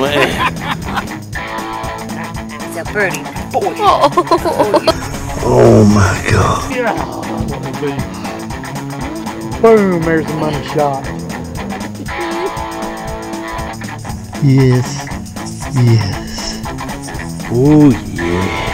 Man. It's a birdie. Boy. Oh my god. Boom, there's the money shot. Yes. Yes. Oh yeah.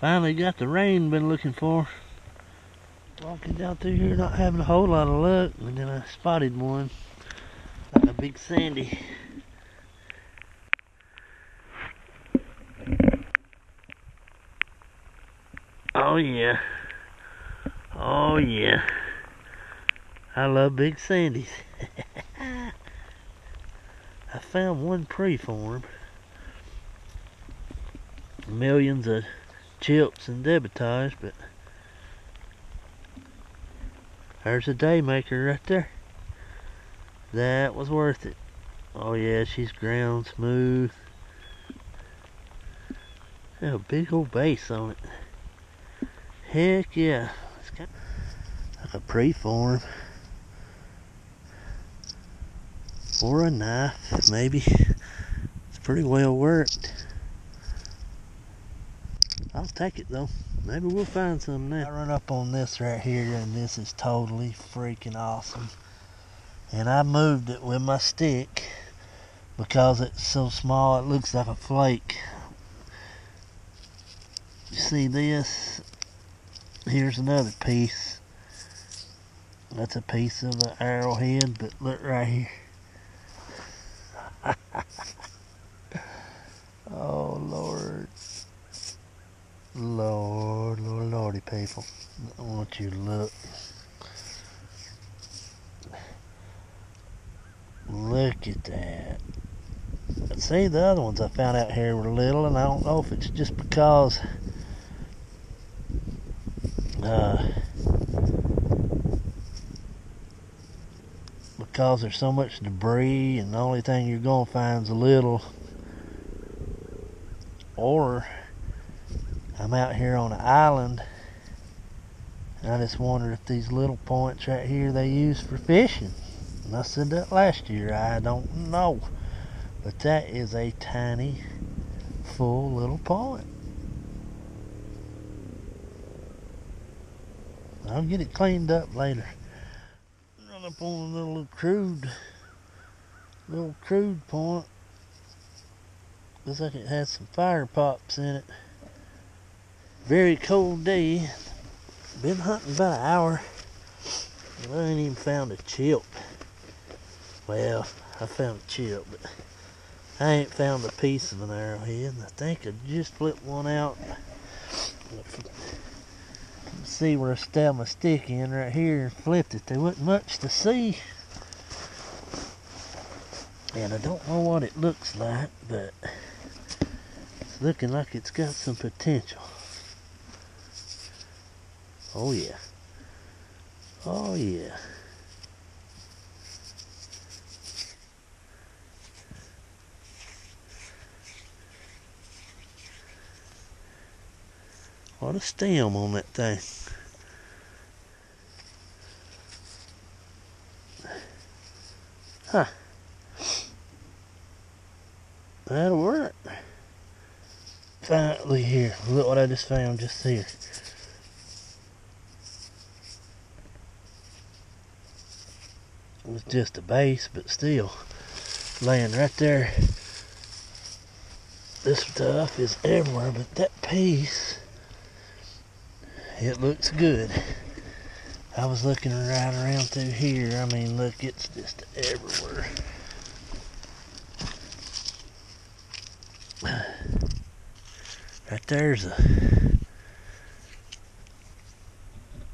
Finally got the rain been looking for. Walking down through here not having a whole lot of luck, and then I spotted one. Like a big sandy. Oh yeah. Oh yeah. I love big sandies. I found one preform. Millions of chips and debitage, but there's a day maker right there. That was worth it. Oh yeah, she's ground smooth. Got a big old base on it. Heck yeah. It's got like a preform. Or a knife, maybe. It's pretty well worked. I'll take it though. Maybe we'll find some now. I run up on this right here and this is totally freaking awesome. And I moved it with my stick because it's so small it looks like a flake. You see this? Here's another piece. That's a piece of an arrowhead, but look right here. Lord, Lord, Lordy, people. I want you to look. Look at that. See, the other ones I found out here were little, and I don't know if it's just because uh, because there's so much debris, and the only thing you're gonna find is a little, or I'm out here on an island and I just wondered if these little points right here they use for fishing. And I said that last year, I don't know. But that is a tiny, full little point. I'll get it cleaned up later. Run up on a little crude, little crude point. Looks like it has some fire pops in it very cold day. Been hunting about an hour. And I ain't even found a chip. Well, I found a chip, but I ain't found a piece of an arrowhead. I think I just flipped one out. Let's see where I stabbed my stick in right here and flipped it. There wasn't much to see. And I don't know what it looks like, but it's looking like it's got some potential. Oh yeah. Oh yeah. What a stem on that thing. Huh. That'll work. Finally here. Look what I just found just here. Was just a base, but still laying right there. This stuff is everywhere, but that piece, it looks good. I was looking right around through here. I mean, look, it's just everywhere. Right there's a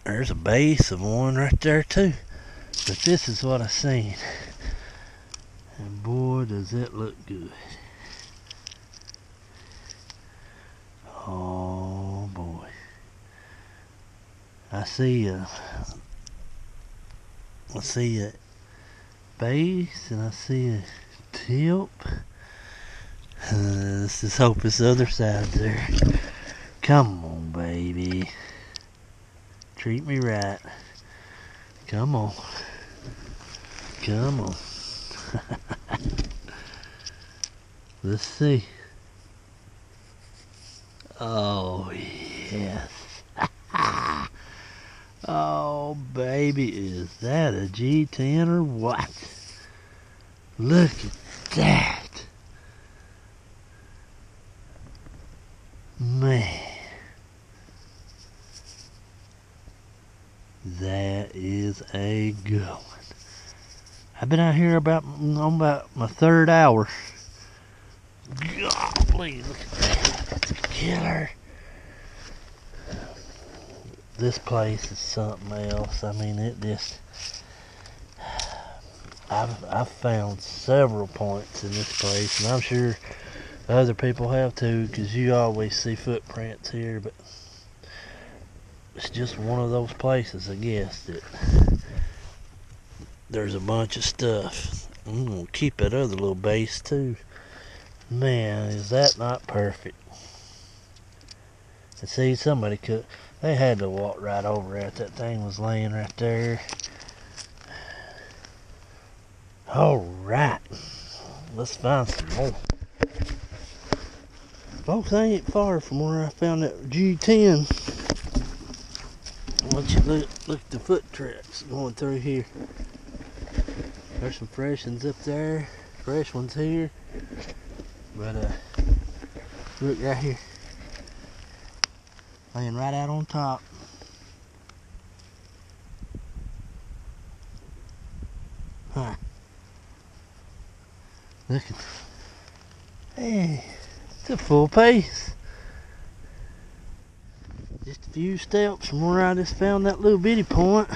there's a base of one right there too. But this is what I've seen. And boy, does it look good. Oh boy. I see a, I see a base and I see a tip. Uh, let's just hope this other side. there. Come on, baby. Treat me right. Come on. Come on. Let's see. Oh, yes. oh, baby, is that a G10 or what? Look at that. Man. That is a good one. I've been out here about on about my third hour. Golly, look at that. Killer. This place is something else. I mean, it just. I've, I've found several points in this place, and I'm sure other people have too, because you always see footprints here, but it's just one of those places, I guess, that there's a bunch of stuff. I'm gonna keep that other little base too. Man, is that not perfect? And see, somebody could, they had to walk right over it. That thing was laying right there. All right, let's find some more. Folks, I ain't far from where I found that G10. Why don't you look, look at the foot tracks going through here. There's some fresh ones up there, fresh ones here. But uh, look right here, laying right out on top. Huh. Look at, hey, it's a full pace. Just a few steps from where I just found that little bitty point.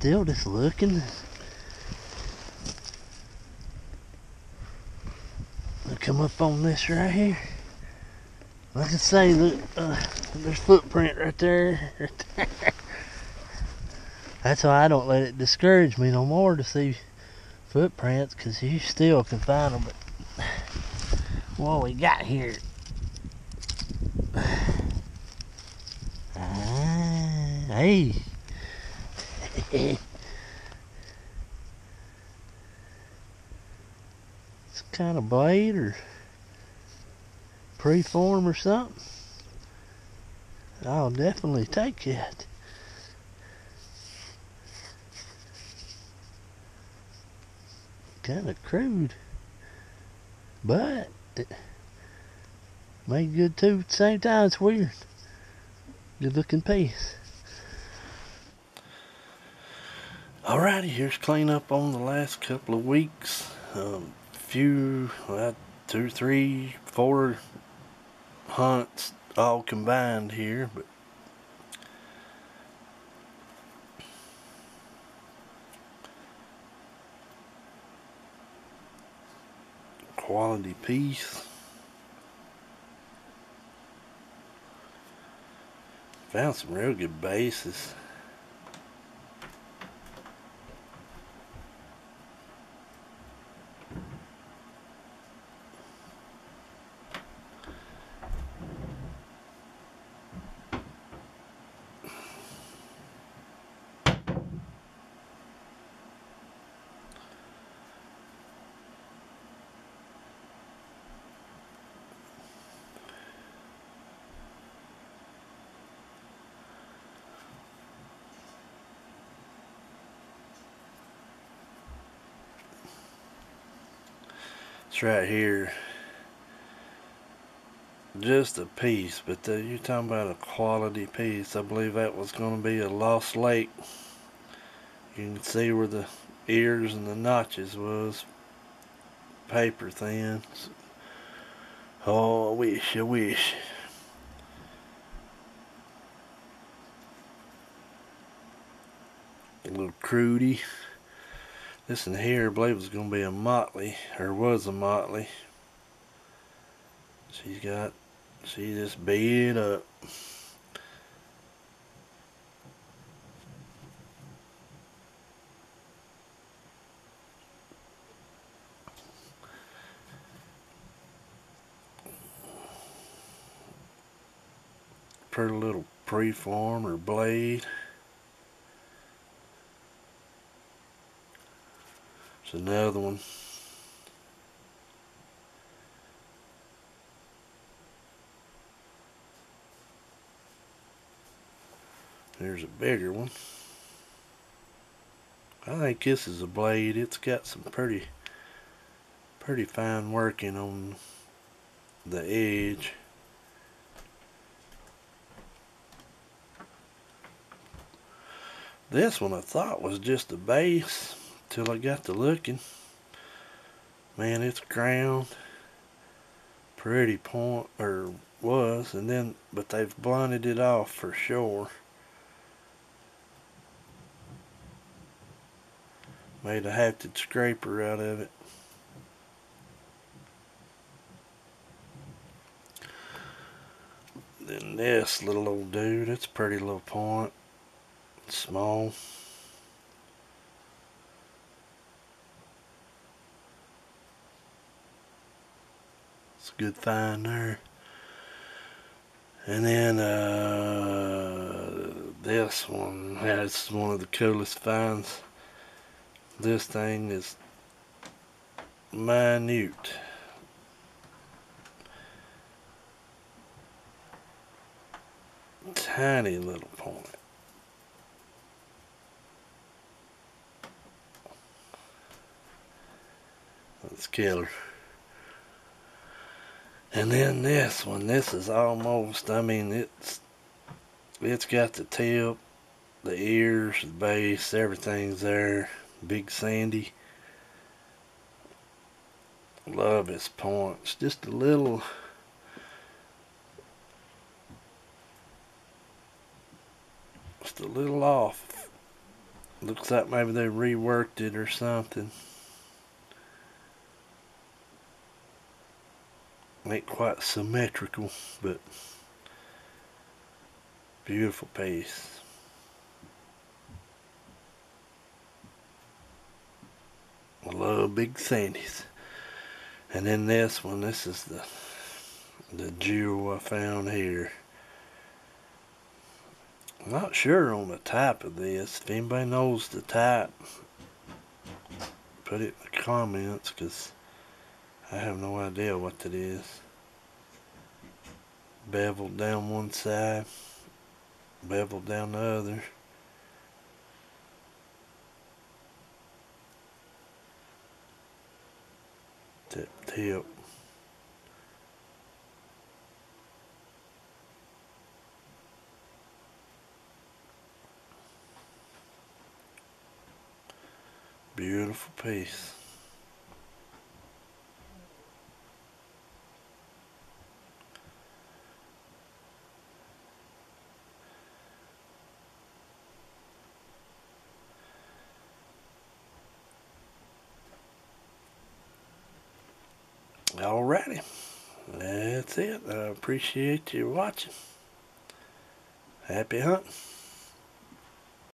Still just looking. I come up on this right here. Like I say, look, uh, there's footprint right there. Right there. That's why I don't let it discourage me no more to see footprints, because you still can find them. But what we got here? Ah, hey. Some kind of blade or preform or something. I'll definitely take it. Kind of crude, but it made good too. At the same time, it's weird. Good looking piece. Alrighty, here's cleanup on the last couple of weeks. Um, few, well, two, three, four hunts all combined here, but quality piece. Found some real good bases. Right here. Just a piece, but the, you're talking about a quality piece. I believe that was going to be a Lost Lake. You can see where the ears and the notches was. Paper thin. Oh, I wish, I wish. A little crudy. This in here, I believe was going to be a motley, or was a motley. She's got, she just beat up. Pretty little preform or blade. It's another one. There's a bigger one. I think this is a blade. It's got some pretty pretty fine working on the edge. This one I thought was just a base till I got to looking. Man, it's ground. Pretty point, or was, and then, but they've blinded it off for sure. Made a hafted scraper out of it. Then this little old dude, it's a pretty little point. small. It's a good find there. And then uh, this one has one of the coolest finds this thing is minute. Tiny little point. That's killer. And then this one, this is almost, I mean, it's, it's got the tip, the ears, the base, everything's there. Big Sandy. Love his points. Just a little just a little off. Looks like maybe they reworked it or something. Ain't quite symmetrical, but beautiful piece. I love big sandies. And then this one, this is the the jewel I found here. I'm not sure on the type of this. If anybody knows the type, put it in the comments because I have no idea what it is. Beveled down one side, beveled down the other. tip tip beautiful piece Alrighty. That's it. I appreciate you watching. Happy hunting.